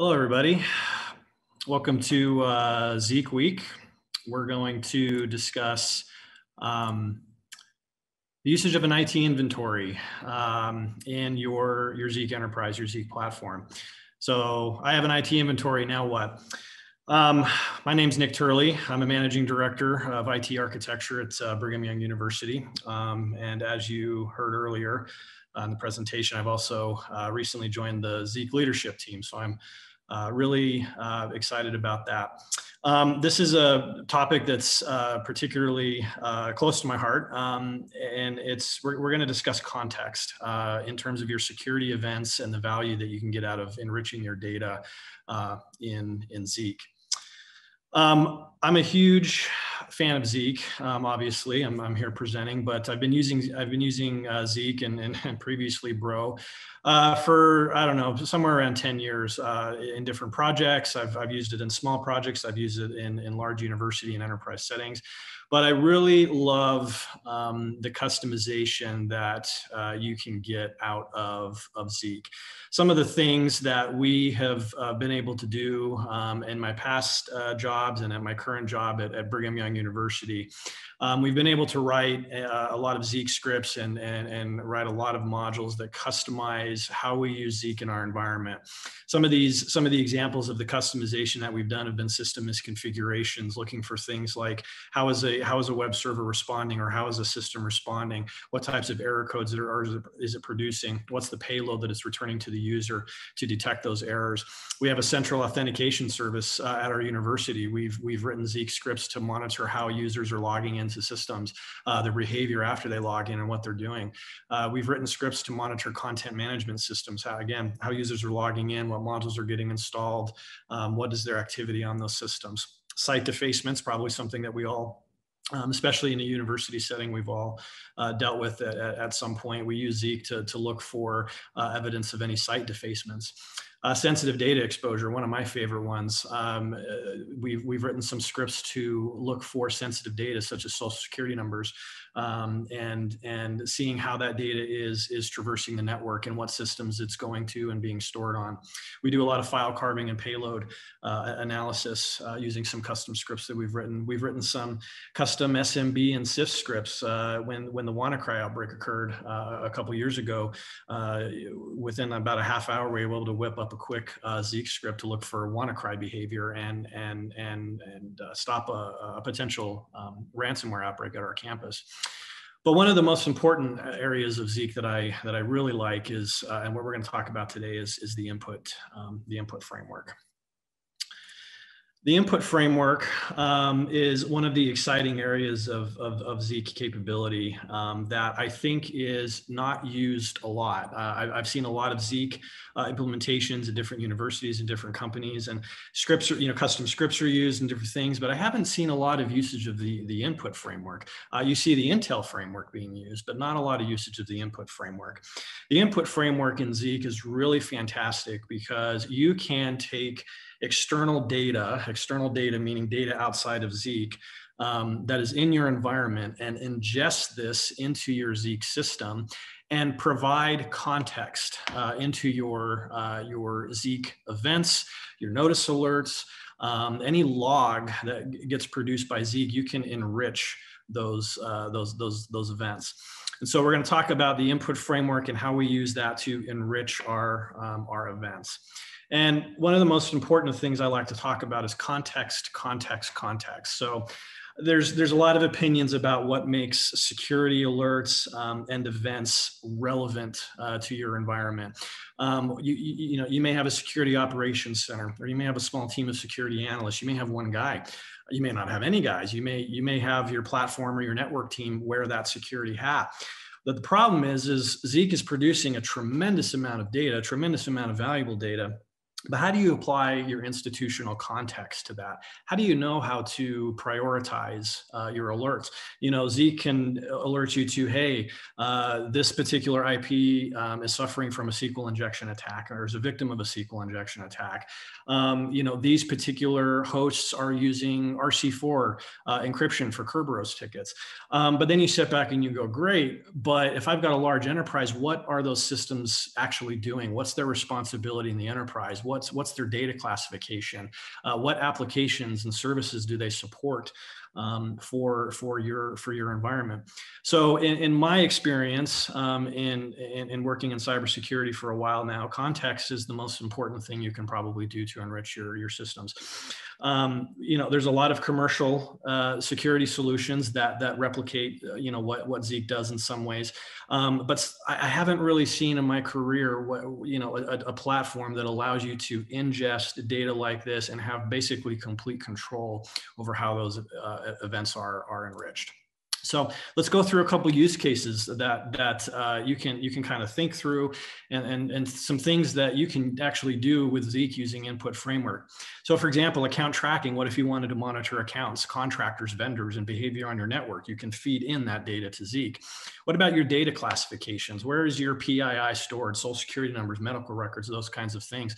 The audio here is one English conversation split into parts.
Hello, everybody. Welcome to uh, Zeek Week. We're going to discuss um, the usage of an IT inventory um, in your, your Zeek enterprise, your Zeek platform. So I have an IT inventory, now what? Um, my name's Nick Turley. I'm a managing director of IT architecture at uh, Brigham Young University. Um, and as you heard earlier on the presentation, I've also uh, recently joined the Zeek leadership team. So I'm uh, really uh, excited about that. Um, this is a topic that's uh, particularly uh, close to my heart, um, and it's we're, we're going to discuss context uh, in terms of your security events and the value that you can get out of enriching your data uh, in in Zeek. Um, I'm a huge fan of Zeek. Um, obviously, I'm, I'm, here presenting, but I've been using I've been using uh, Zeek and, and, and, previously Bro uh, for I don't know somewhere around 10 years uh, in different projects. I've, I've used it in small projects. I've used it in, in large university and enterprise settings but I really love um, the customization that uh, you can get out of, of Zeek. Some of the things that we have uh, been able to do um, in my past uh, jobs and at my current job at, at Brigham Young University um, we've been able to write uh, a lot of Zeek scripts and, and, and write a lot of modules that customize how we use Zeek in our environment. Some of these, some of the examples of the customization that we've done have been system misconfigurations, looking for things like how is a how is a web server responding or how is a system responding? What types of error codes are, are is it producing? What's the payload that it's returning to the user to detect those errors? We have a central authentication service uh, at our university. We've we've written Zeek scripts to monitor how users are logging in into systems, uh, their behavior after they log in and what they're doing. Uh, we've written scripts to monitor content management systems. How, again, how users are logging in, what modules are getting installed, um, what is their activity on those systems. Site defacements, probably something that we all um, especially in a university setting, we've all uh, dealt with at, at, some point. We use Zeek to, to look for uh, evidence of any site defacements. Uh, sensitive data exposure, one of my favorite ones. Um, uh, we've, we've written some scripts to look for sensitive data such as social security numbers um, and, and seeing how that data is, is traversing the network and what systems it's going to and being stored on. We do a lot of file carving and payload uh, analysis uh, using some custom scripts that we've written. We've written some custom SMB and CIF scripts uh, when, when the WannaCry outbreak occurred uh, a couple years ago. within about a half hour, we were able to whip up up a quick uh, Zeek script to look for WannaCry behavior and and and and uh, stop a, a potential um, ransomware outbreak at our campus. But one of the most important areas of Zeek that I that I really like is, uh, and what we're going to talk about today is is the input um, the input framework. The input framework um, is one of the exciting areas of, of, of Zeek capability um, that I think is not used a lot. Uh, I, have seen a lot of Zeek uh, implementations at different universities and different companies and scripts, are, you know, custom scripts are used and different things, but I haven't seen a lot of usage of the, the input framework. Uh, you see the Intel framework being used, but not a lot of usage of the input framework. The input framework in Zeek is really fantastic because you can take external data, external data meaning data outside of Zeek, um, that is in your environment and ingest this into your Zeek system and provide context uh, into your, uh, your Zeek events, your notice alerts, um, any log that gets produced by Zeek, you can enrich those, uh, those, those, those events. And so we're going to talk about the input framework and how we use that to enrich our, um, our events. And one of the most important things I like to talk about is context, context, context. So there's there's a lot of opinions about what makes security alerts um, and events relevant uh, to your environment. Um, you, you, you know you may have a security operations center, or you may have a small team of security analysts. You may have one guy. You may not have any guys. You may you may have your platform or your network team wear that security hat. But the problem is, is Zeek is producing a tremendous amount of data, a tremendous amount of valuable data but how do you apply your institutional context to that? How do you know how to prioritize uh, your alerts? You know, Zeek can alert you to, hey, uh, this particular IP um, is suffering from a SQL injection attack or is a victim of a SQL injection attack. Um, you know, these particular hosts are using RC4 uh, encryption for Kerberos tickets. Um, but then you sit back and you go, great, but if I've got a large enterprise, what are those systems actually doing? What's their responsibility in the enterprise? What's, what's their data classification? Uh, what applications and services do they support? Um, for for your for your environment. So in, in my experience um, in, in, in working in cybersecurity for a while now, context is the most important thing you can probably do to enrich your your systems. Um, you know, there's a lot of commercial uh, security solutions that that replicate uh, you know what what Zeek does in some ways, um, but I, I, haven't really seen in my career what you know a, a platform that allows you to ingest data like this and have basically complete control over how those uh, events are, are enriched. So let's go through a couple use cases that that uh, you can you can kind of think through, and, and and some things that you can actually do with Zeek using Input Framework. So, for example, account tracking. What if you wanted to monitor accounts, contractors, vendors, and behavior on your network? You can feed in that data to Zeek. What about your data classifications? Where is your PII stored? Social security numbers, medical records, those kinds of things.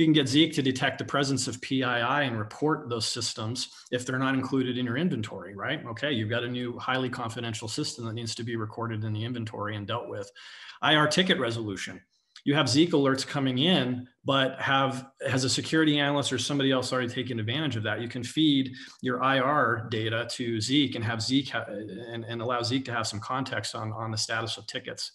You can get Zeek to detect the presence of PII and report those systems if they're not included in your inventory, right? Okay, you've got a new highly confidential system that needs to be recorded in the inventory and dealt with. IR ticket resolution. You have Zeek alerts coming in, but have has a security analyst or somebody else already taken advantage of that. You can feed your IR data to Zeek and have Zeek ha- and, and allow Zeek to have some context on, on the status of tickets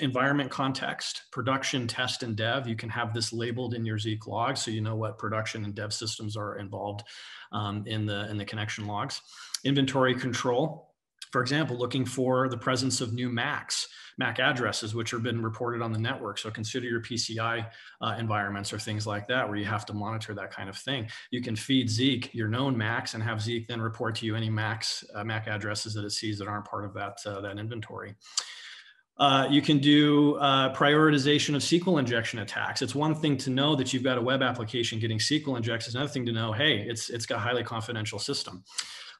environment context, production, test, and dev. You can have this labeled in your Zeek log so you know what production and dev systems are involved um, in, the, in the connection logs. Inventory control, for example, looking for the presence of new MACs, MAC addresses, which have been reported on the network. So consider your PCI uh, environments or things like that, where you have to monitor that kind of thing. You can feed Zeek your known MACs and have Zeek then report to you any MACs, uh, MAC addresses that it sees that aren't part of that, uh, that inventory. Uh, you can do uh, prioritization of SQL injection attacks. It's one thing to know that you've got a web application getting SQL injects. It's another thing to know, hey, it's it's got a highly confidential system.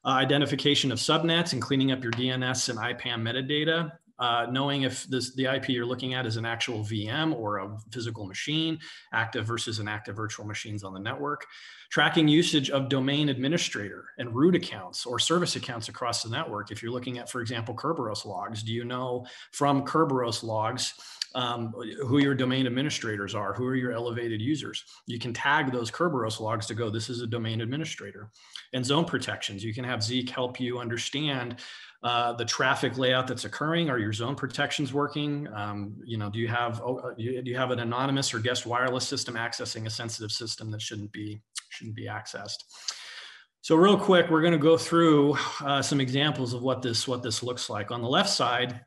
Uh, identification of subnets and cleaning up your DNS and IPAM metadata uh, knowing if this, the IP you're looking at is an actual VM or a physical machine, active versus inactive virtual machines on the network, tracking usage of domain administrator and root accounts or service accounts across the network. If you're looking at, for example, Kerberos logs, do you know from Kerberos logs um, who your domain administrators are, who are your elevated users. You can tag those Kerberos logs to go, this is a domain administrator. And zone protections, you can have Zeek help you understand uh, the traffic layout that's occurring? Are your zone protections working? Um, you know, do you have oh, uh, do you have an anonymous or guest wireless system accessing a sensitive system that shouldn't be shouldn't be accessed? So real quick, we're going to go through uh, some examples of what this what this looks like. On the left side,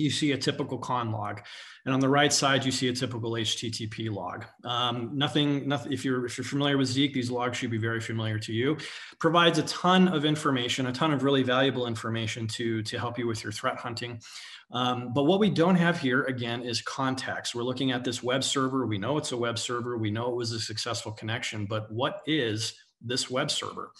you see a typical con log. And on the right side, you see a typical HTTP log. Um, nothing, nothing. If you're if you're familiar with Zeek, these logs should be very familiar to you. Provides a ton of information, a ton of really valuable information to to help you with your threat hunting. Um, but what we don't have here again is context. We're looking at this web server. We know it's a web server. We know it was a successful connection. But what is this web server?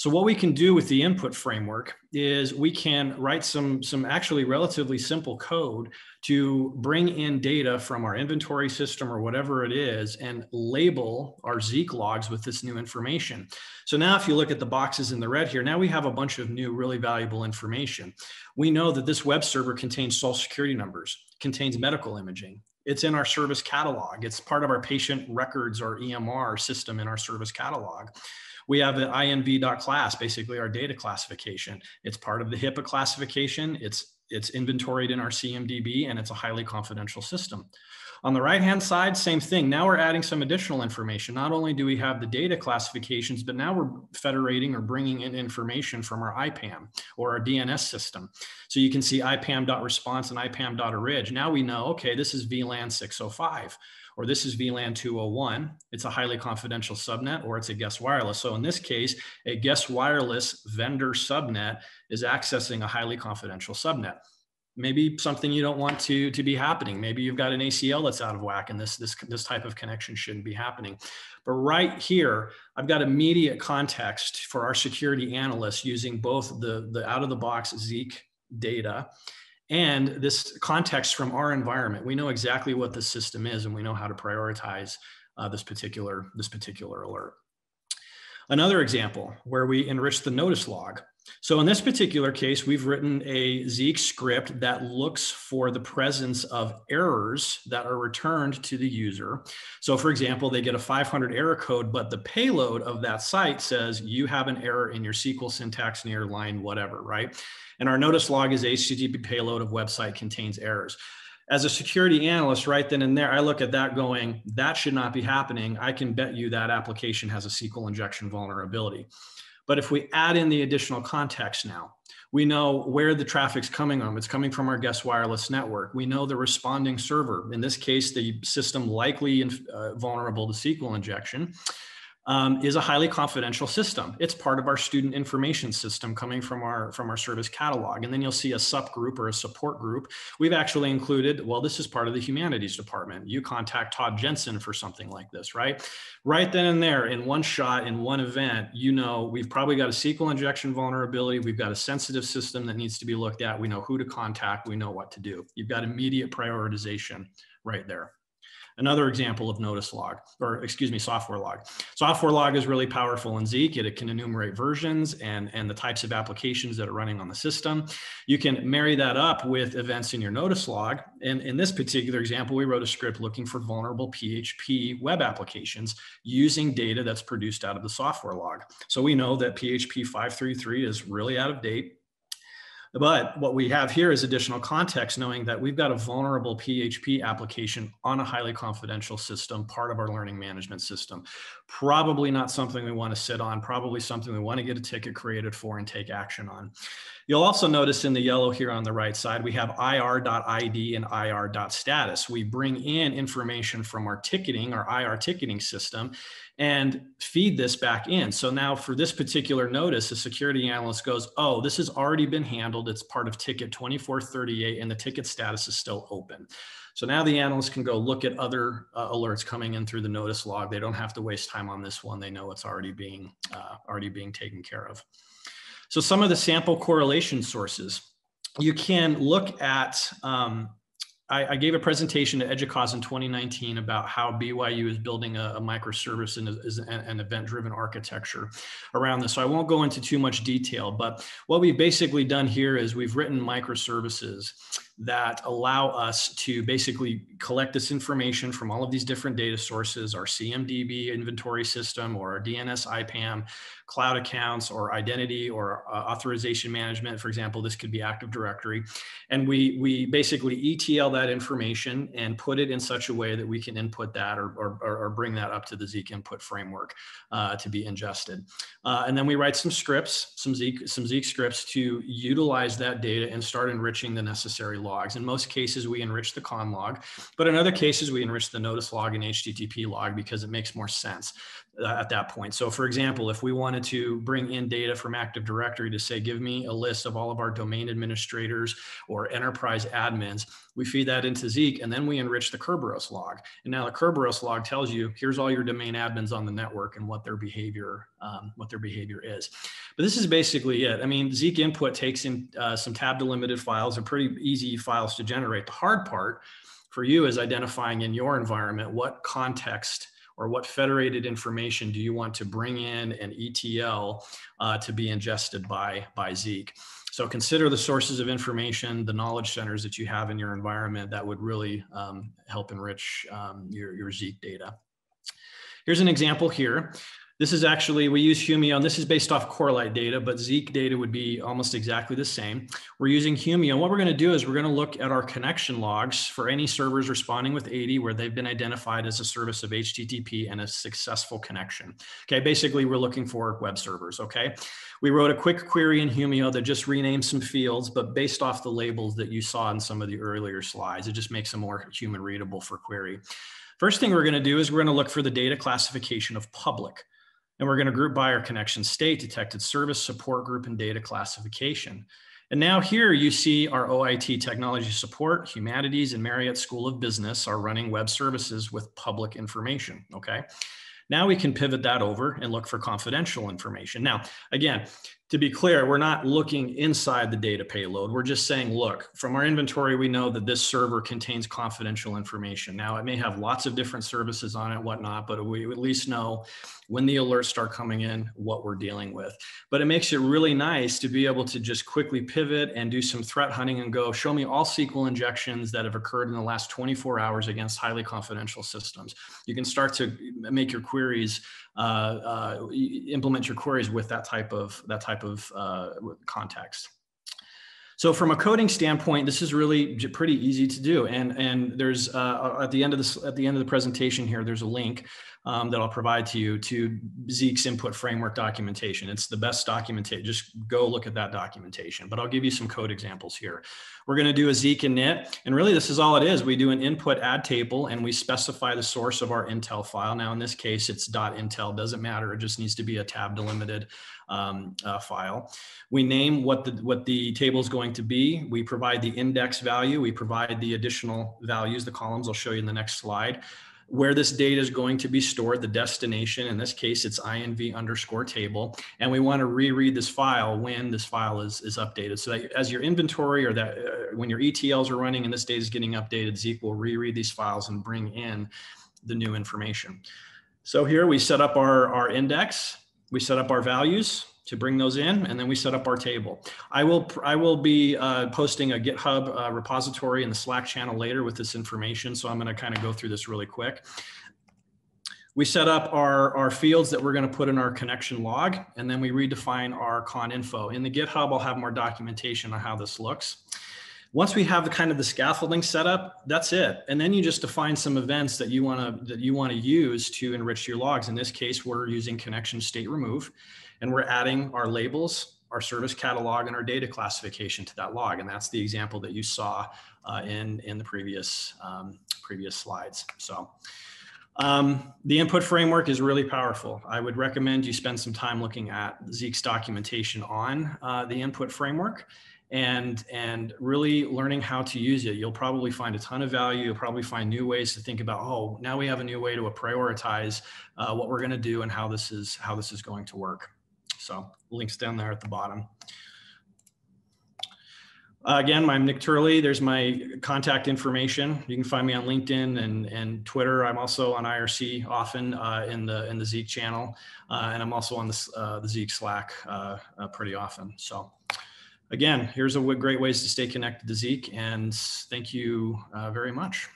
So what we can do with the input framework is we can write some, some actually relatively simple code to bring in data from our inventory system or whatever it is and label our Zeek logs with this new information. So now if you look at the boxes in the red here, now we have a bunch of new really valuable information. We know that this web server contains social security numbers, contains medical imaging, it's in our service catalog. It's part of our patient records or EMR system in our service catalog. We have an inv.class, basically our data classification. It's part of the HIPAA classification. It's, it's inventoried in our CMDB and it's a highly confidential system. On the right-hand side, same thing. Now we're adding some additional information. Not only do we have the data classifications, but now we're federating or bringing in information from our IPAM or our DNS system. So you can see IPAM.response and IPAM.orig. Now we know, okay, this is VLAN 605 or this is VLAN 201. It's a highly confidential subnet or it's a guest wireless. So in this case, a guest wireless vendor subnet is accessing a highly confidential subnet. Maybe something you don't want to, to be happening. Maybe you've got an ACL that's out of whack and this, this, this type of connection shouldn't be happening. But right here, I've got immediate context for our security analysts using both the, the out of the box Zeek data and this context from our environment. We know exactly what the system is and we know how to prioritize uh, this, particular, this particular alert. Another example where we enrich the notice log. So in this particular case, we've written a Zeek script that looks for the presence of errors that are returned to the user. So for example, they get a 500 error code, but the payload of that site says you have an error in your SQL syntax near line, whatever, right? And our notice log is HTTP payload of website contains errors as a security analyst, right then and there, I look at that going, that should not be happening. I can bet you that application has a SQL injection vulnerability. But if we add in the additional context now, we know where the traffic's coming from. It's coming from our guest wireless network. We know the responding server. In this case, the system likely uh, vulnerable to SQL injection um, is a highly confidential system. It's part of our student information system coming from our from our service catalog. And then you'll see a subgroup or a support group. We've actually included, well, this is part of the humanities department. You contact Todd Jensen for something like this, right? Right then and there, in one shot, in one event, you know we've probably got a SQL injection vulnerability. We've got a sensitive system that needs to be looked at. We know who to contact. We know what to do. You've got immediate prioritization right there. Another example of notice log, or excuse me, software log. Software log is really powerful in Zeek. It, it can enumerate versions and, and the types of applications that are running on the system. You can marry that up with events in your notice log. And in this particular example, we wrote a script looking for vulnerable PHP web applications using data that's produced out of the software log. So we know that PHP 533 is really out of date but what we have here is additional context, knowing that we've got a vulnerable PHP application on a highly confidential system, part of our learning management system. Probably not something we want to sit on, probably something we want to get a ticket created for and take action on. You'll also notice in the yellow here on the right side, we have ir.id and ir.status. We bring in information from our ticketing, our IR ticketing system, and feed this back in. So now for this particular notice, a security analyst goes, oh, this has already been handled. It's part of ticket 2438 and the ticket status is still open. So now the analyst can go look at other uh, alerts coming in through the notice log. They don't have to waste time on this one. They know it's already being, uh, already being taken care of. So some of the sample correlation sources, you can look at um, I, I, gave a presentation to EDUCAUSE in 2019 about how BYU is building a, a microservice and is an event-driven architecture around this. So I won't go into too much detail, but what we've basically done here is we've written microservices that allow us to basically collect this information from all of these different data sources, our CMDB inventory system or our DNS IPAM, cloud accounts or identity or uh, authorization management. For example, this could be Active Directory. And we, we basically ETL that information and put it in such a way that we can input that or, or, or bring that up to the Zeek input framework uh, to be ingested. Uh, and then we write some scripts, some Zeek, some Zeek scripts to utilize that data and start enriching the necessary logs. In most cases, we enrich the con log, but in other cases, we enrich the notice log and HTTP log because it makes more sense at that point. So for example, if we wanted to bring in data from Active Directory to say, give me a list of all of our domain administrators or enterprise admins, we feed that into Zeek and then we enrich the Kerberos log. And now the Kerberos log tells you, here's all your domain admins on the network and what their behavior, um, what their behavior is. But this is basically it. I mean, Zeek input takes in uh, some tab delimited files, are pretty easy files to generate. The hard part for you is identifying in your environment what context or what federated information do you want to bring in and ETL uh, to be ingested by, by Zeek. So consider the sources of information, the knowledge centers that you have in your environment that would really um, help enrich um, your, your Zeek data. Here's an example here. This is actually, we use Humio, and this is based off Corelight data, but Zeek data would be almost exactly the same. We're using Humio. What we're going to do is we're going to look at our connection logs for any servers responding with 80 where they've been identified as a service of HTTP and a successful connection. Okay, basically, we're looking for web servers. Okay, we wrote a quick query in Humio that just renamed some fields, but based off the labels that you saw in some of the earlier slides, it just makes them more human readable for query. First thing we're going to do is we're going to look for the data classification of public. And we're going to group by our connection state, detected service, support group, and data classification. And now here you see our OIT technology support, humanities, and Marriott School of Business are running web services with public information, okay? Now we can pivot that over and look for confidential information. Now, again, to be clear, we're not looking inside the data payload. We're just saying, look, from our inventory, we know that this server contains confidential information. Now, it may have lots of different services on it, whatnot, but we at least know when the alerts start coming in, what we're dealing with. But it makes it really nice to be able to just quickly pivot and do some threat hunting and go, show me all SQL injections that have occurred in the last 24 hours against highly confidential systems. You can start to make your queries uh, uh, implement your queries with that type of that type of uh, context. So from a coding standpoint, this is really pretty easy to do. And and there's uh, at the end of this at the end of the presentation here, there's a link um, that I'll provide to you to Zeek's input framework documentation. It's the best documentation. Just go look at that documentation. But I'll give you some code examples here. We're going to do a Zeek init, and really this is all it is. We do an input add table, and we specify the source of our Intel file. Now in this case, it's .intel. Doesn't matter. It just needs to be a tab delimited um, uh, file. We name what the what the table is going to be. We provide the index value. We provide the additional values, the columns. I'll show you in the next slide where this data is going to be stored, the destination, in this case, it's inv underscore table. And we want to reread this file when this file is, is updated. So that as your inventory or that uh, when your ETLs are running and this data is getting updated, Zeek will reread these files and bring in the new information. So here we set up our, our index, we set up our values, to bring those in, and then we set up our table. I will I will be uh, posting a GitHub uh, repository in the Slack channel later with this information, so I'm going to kind of go through this really quick. We set up our, our fields that we're going to put in our connection log, and then we redefine our con info. In the GitHub, I'll have more documentation on how this looks. Once we have the kind of the scaffolding set up, that's it. And then you just define some events that you want to that you want to use to enrich your logs. In this case, we're using connection state remove and we're adding our labels, our service catalog, and our data classification to that log. And that's the example that you saw uh, in, in the previous, um, previous slides. So um, the input framework is really powerful. I would recommend you spend some time looking at Zeek's documentation on uh, the input framework and and really learning how to use it you'll probably find a ton of value you'll probably find new ways to think about oh now we have a new way to prioritize uh, what we're going to do and how this is how this is going to work so links down there at the bottom. Uh, again, I'm Nick Turley. There's my contact information. You can find me on LinkedIn and, and Twitter. I'm also on IRC often uh, in the in the Zeek channel, uh, and I'm also on the, uh, the Zeek Slack uh, uh, pretty often. So, again, here's a great ways to stay connected to Zeek, and thank you uh, very much.